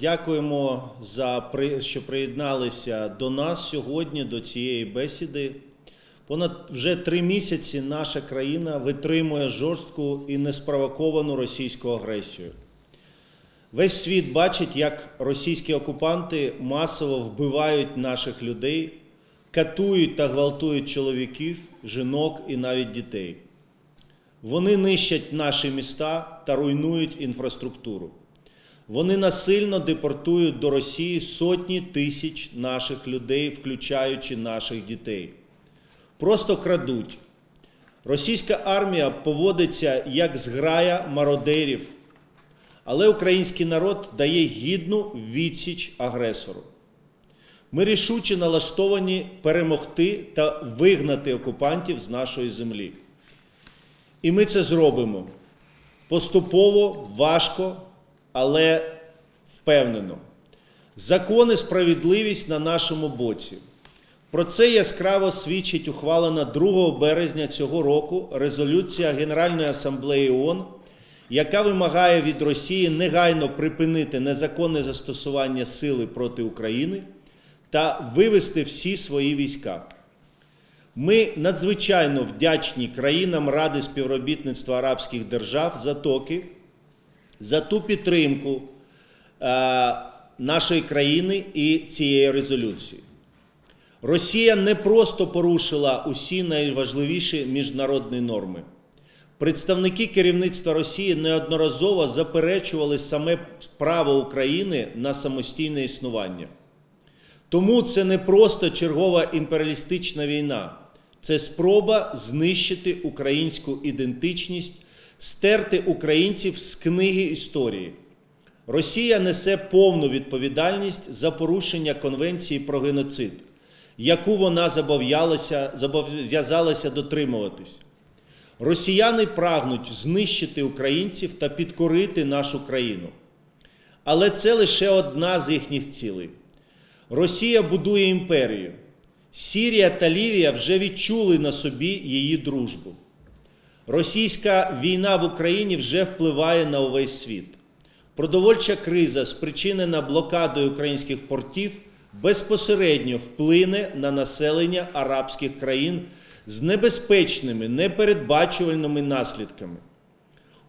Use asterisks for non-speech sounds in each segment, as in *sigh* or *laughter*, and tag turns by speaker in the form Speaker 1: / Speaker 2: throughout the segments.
Speaker 1: Дякуємо за що приєдналися до нас сьогодні, до цієї бесіди. Понад вже три місяці наша країна витримує жорстку і неспровоковану російську агресію. Весь світ бачить, як російські окупанти масово вбивають наших людей, катують та гвалтують чоловіків, жінок і навіть дітей. Вони нищать наші міста та руйнують інфраструктуру. Вони насильно депортують до Росії сотні тисяч наших людей, включаючи наших дітей. Просто крадуть. Російська армія поводиться як зграя мародерів, але український народ дає гідну відсіч агресору. Ми рішуче налаштовані перемогти та вигнати окупантів з нашої землі. І ми це зробимо поступово, важко, але впевнено. Закон і справедливість на нашому боці. Про це яскраво свідчить ухвалена 2 березня цього року резолюція Генеральної асамблеї ООН, яка вимагає від Росії негайно припинити незаконне застосування сили проти України та вивести всі свої війська. Ми надзвичайно вдячні країнам Ради співробітництва арабських держав Затоки за ту підтримку е, нашої країни і цієї резолюції. Росія не просто порушила усі найважливіші міжнародні норми. Представники керівництва Росії неодноразово заперечували саме право України на самостійне існування. Тому це не просто чергова імперіалістична війна, це спроба знищити українську ідентичність, стерти українців з книги історії. Росія несе повну відповідальність за порушення Конвенції про геноцид, яку вона зобов'язалася, дотримуватись. Росіяни прагнуть знищити українців та підкорити нашу країну. Але це лише одна з їхніх цілей. Росія будує імперію. Сірія та Лівія вже відчули на собі її дружбу. Російська війна в Україні вже впливає на увесь світ. Продовольча криза, спричинена блокадою українських портів, безпосередньо вплине на населення арабських країн з небезпечними, непередбачувальними наслідками.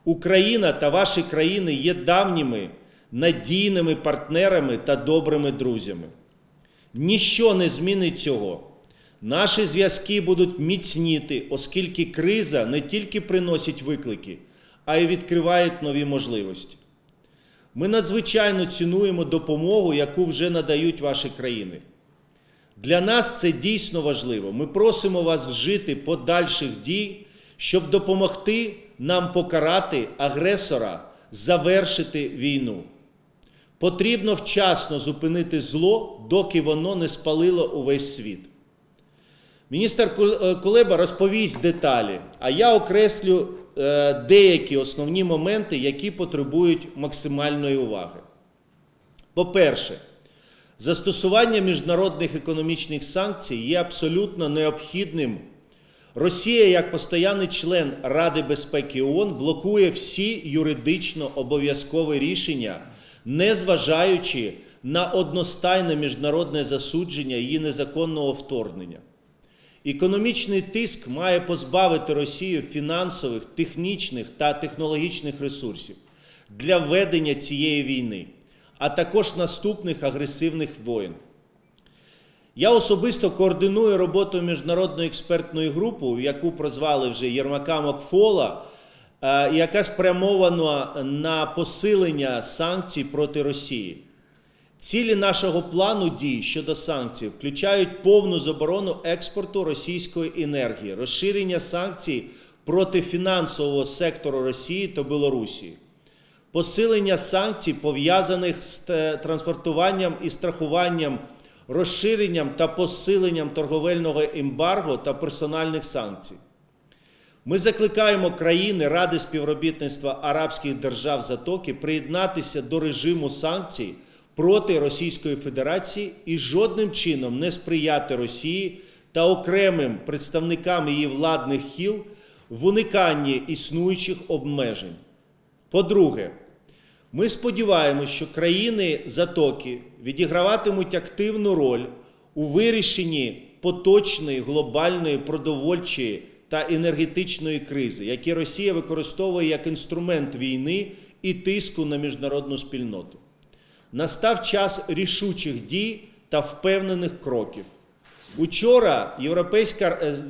Speaker 1: Україна та ваші країни є давніми, надійними партнерами та добрими друзями. Ніщо не змінить цього. Наші зв'язки будуть міцніти, оскільки криза не тільки приносить виклики, а й відкриває нові можливості. Ми надзвичайно цінуємо допомогу, яку вже надають ваші країни. Для нас це дійсно важливо. Ми просимо вас вжити подальших дій, щоб допомогти нам покарати агресора, завершити війну. Потрібно вчасно зупинити зло, доки воно не спалило увесь світ. Міністр Кулеба розповість деталі, а я окреслю е, деякі основні моменти, які потребують максимальної уваги. По-перше, застосування міжнародних економічних санкцій є абсолютно необхідним. Росія, як постійний член Ради безпеки ООН, блокує всі юридично обов'язкові рішення, незважаючи на одностайне міжнародне засудження її незаконного вторгнення. Економічний тиск має позбавити Росію фінансових, технічних та технологічних ресурсів для ведення цієї війни, а також наступних агресивних воєн. Я особисто координую роботу міжнародної експертної групи, яку прозвали вже Єрмака Макфола, е, яка спрямована на посилення санкцій проти Росії. Цілі нашого плану дій щодо санкцій включають повну заборону експорту російської енергії, розширення санкцій проти фінансового сектору Росії та Білорусі, посилення санкцій, пов'язаних з е, транспортуванням і страхуванням, розширенням та посиленням торговельного ембарго та персональних санкцій. Ми закликаємо країни Ради співробітництва арабських держав Затоки приєднатися до режиму санкцій проти Російської Федерації і жодним чином не сприяти Росії та окремим представникам її владних хіл в униканні існуючих обмежень. По-друге, Ми сподіваємося, що країни Затоки відіграватимуть активну роль у вирішенні поточної глобальної продовольчої та енергетичної кризи, які Росія використовує як інструмент війни і тиску на міжнародну спільноту. Настав час рішучих дій та впевнених кроків. Учора е,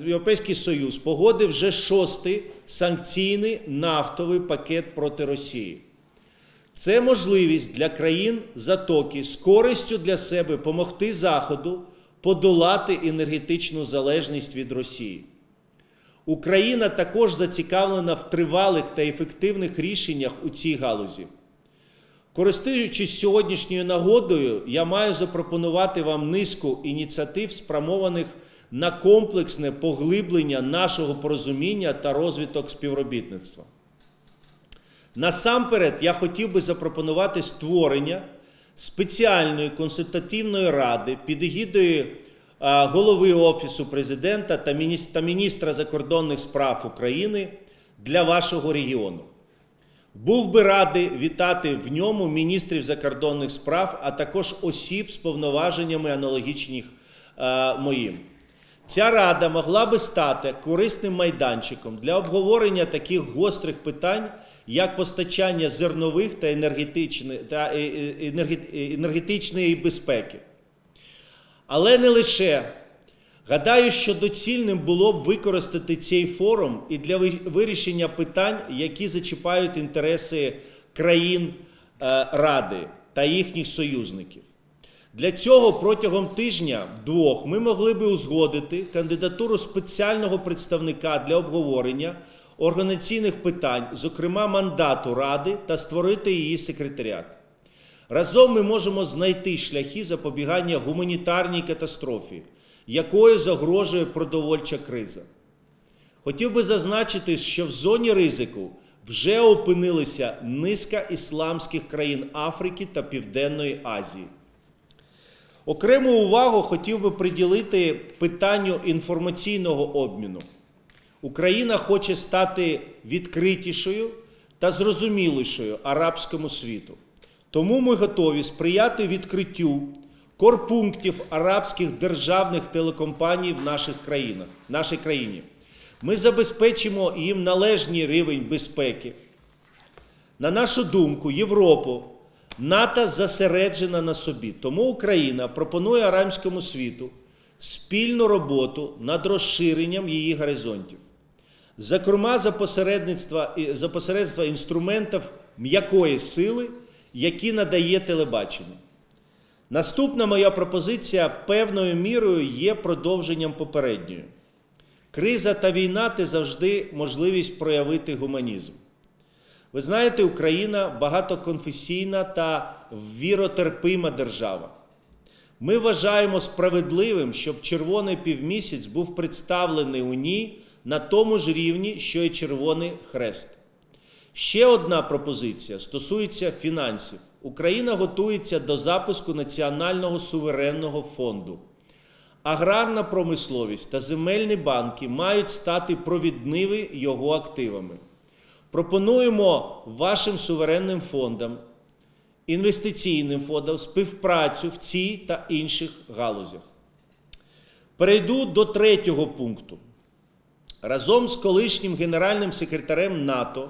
Speaker 1: Європейський Союз погодив вже шостий санкційний нафтовий пакет проти Росії. Це можливість для країн Затоки з користю для себе помогти Заходу подолати енергетичну залежність від Росії. Україна також зацікавлена в тривалих та ефективних рішеннях у цій галузі. Користуючись сьогоднішньою нагодою, я маю запропонувати вам низку ініціатив, спрямованих на комплексне поглиблення нашого порозуміння та розвиток співробітництва. Насамперед, я хотів би запропонувати створення спеціальної консультативної ради під егідою голови Офісу президента та міністра закордонних справ України для вашого регіону. Був би радий вітати в ньому міністрів закордонних справ, а також осіб з повноваженнями аналогічних е, моїм. Ця рада могла би стати корисним майданчиком для обговорення таких гострих питань, як постачання зернових та енергетичної, та е, е, енерге- енергетичної безпеки. Але не лише. Гадаю, що доцільним було б використати цей форум і для вирішення питань, які зачіпають інтереси країн е, Ради та їхніх союзників. Для цього протягом тижня-двох ми могли би узгодити кандидатуру спеціального представника для обговорення організаційних питань, зокрема мандату Ради, та створити її секретаріат. Разом ми можемо знайти шляхи запобігання гуманітарній катастрофі, якою загрожує продовольча криза. Хотів би зазначити, що в зоні ризику вже опинилися низка ісламських країн Африки та Південної Азії. Окрему увагу хотів би приділити питанню інформаційного обміну. Україна хоче стати відкритішою та зрозумілішою арабському світу. Тому ми готові сприяти відкриттю корпунктів арабських державних телекомпаній в наших країнах, в нашій країні. Ми забезпечимо їм належний рівень безпеки. На нашу думку, Європу НАТО засереджена на собі. Тому Україна пропонує арабському світу спільну роботу над розширенням її горизонтів. Зокрема, за посередництва, за посередництва інструментів м'якої сили, які надає телебачення. Наступна моя пропозиція певною мірою є продовженням попередньої. Криза та війна це завжди можливість проявити гуманізм. Ви знаєте, Україна багатоконфесійна та віротерпима держава. Ми вважаємо справедливим, щоб червоний півмісяць був представлений у ній на тому ж рівні, що й Червоний Хрест. Ще одна пропозиція стосується фінансів. Україна готується до запуску Національного суверенного фонду. Аграрна промисловість та земельні банки мають стати провідними його активами. Пропонуємо вашим суверенним фондам, інвестиційним фондам співпрацю в цій та інших галузях. Перейду до третього пункту. Разом з колишнім генеральним секретарем НАТО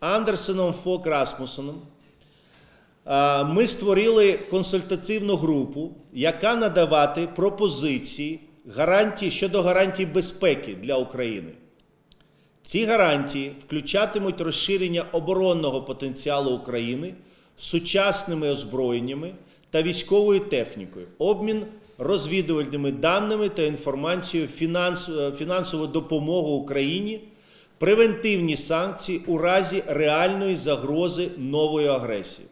Speaker 1: Андерсоном Фок Расмусоном ми створили консультативну групу, яка надавати пропозиції гарантії щодо гарантій безпеки для України. Ці гарантії включатимуть розширення оборонного потенціалу України сучасними озброєннями та військовою технікою, обмін розвідувальними даними та інформацією, е, фінансову допомогу Україні, превентивні санкції у разі реальної загрози нової агресії.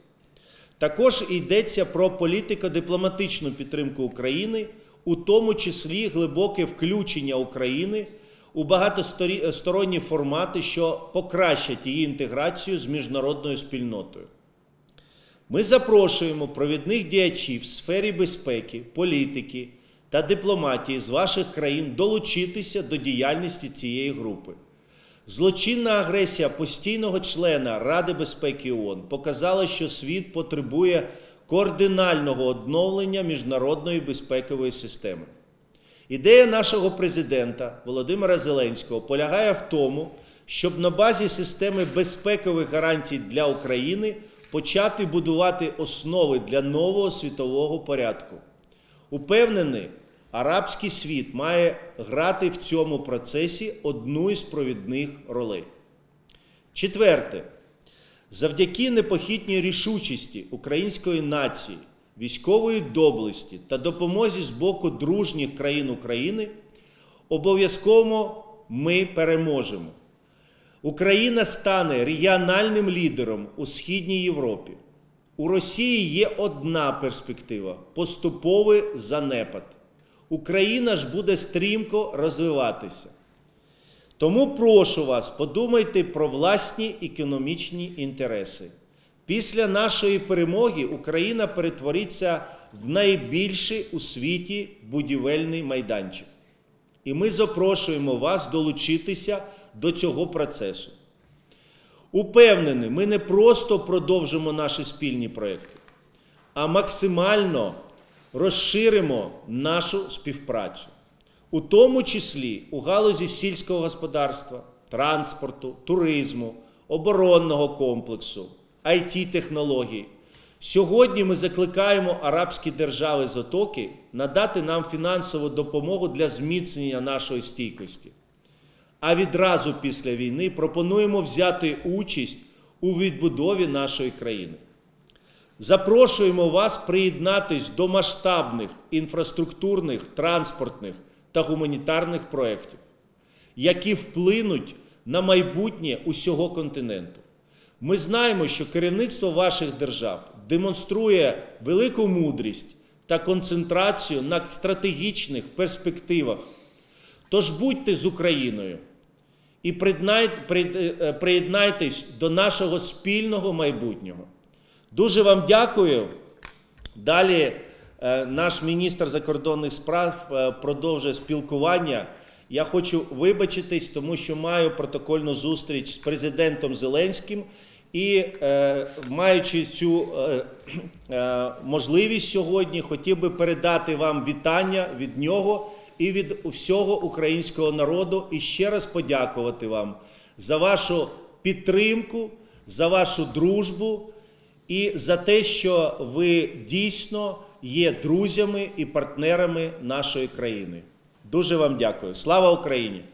Speaker 1: Також йдеться про політико-дипломатичну підтримку України, у тому числі глибоке включення України у багатосторонні формати, що покращать її інтеграцію з міжнародною спільнотою. Ми запрошуємо провідних діячів в сфері безпеки, політики та дипломатії з ваших країн долучитися до діяльності цієї групи. Злочинна агресія постійного члена Ради безпеки ООН показала, що світ потребує координального оновлення міжнародної безпекової системи. Ідея нашого президента Володимира Зеленського полягає в тому, щоб на базі системи безпекових гарантій для України почати будувати основи для нового світового порядку. Упевнений, арабський світ має грати в цьому процесі одну із провідних ролей. Четверте. Завдяки непохитній рішучості української нації, військової доблесті та допомозі з боку дружніх країн України, обов'язково ми переможемо. Україна стане регіональним лідером у Східній Європі. У Росії є одна перспектива поступовий занепад. Україна ж буде стрімко розвиватися. Тому прошу вас, подумайте про власні економічні інтереси. Після нашої перемоги Україна перетвориться в найбільший у світі будівельний майданчик. І ми запрошуємо вас долучитися до цього процесу. Упевнений, ми не просто продовжимо наші спільні проекти, а максимально розширимо нашу співпрацю, у тому числі у галузі сільського господарства, транспорту, туризму, оборонного комплексу, it технологій Сьогодні ми закликаємо арабські держави Затоки надати нам фінансову допомогу для зміцнення нашої стійкості. А відразу після війни пропонуємо взяти участь у відбудові нашої країни. Запрошуємо вас приєднатись до масштабних інфраструктурних, транспортних та гуманітарних проєктів, які вплинуть на майбутнє усього континенту. Ми знаємо, що керівництво ваших держав демонструє велику мудрість та концентрацію на стратегічних перспективах. Тож будьте з Україною і приєднайтесь до нашого спільного майбутнього. Дуже вам дякую. Далі е, наш міністр закордонних справ е, продовжує спілкування. Я хочу вибачитись, тому що маю протокольну зустріч з президентом Зеленським. І е, маючи цю *clears throat* можливість сьогодні, хотів би передати вам вітання від нього і від всього українського народу, і ще раз подякувати вам за вашу підтримку, за вашу дружбу і за те, що ви дійсно є друзями і партнерами нашої країни. Дуже вам дякую. Слава Україні!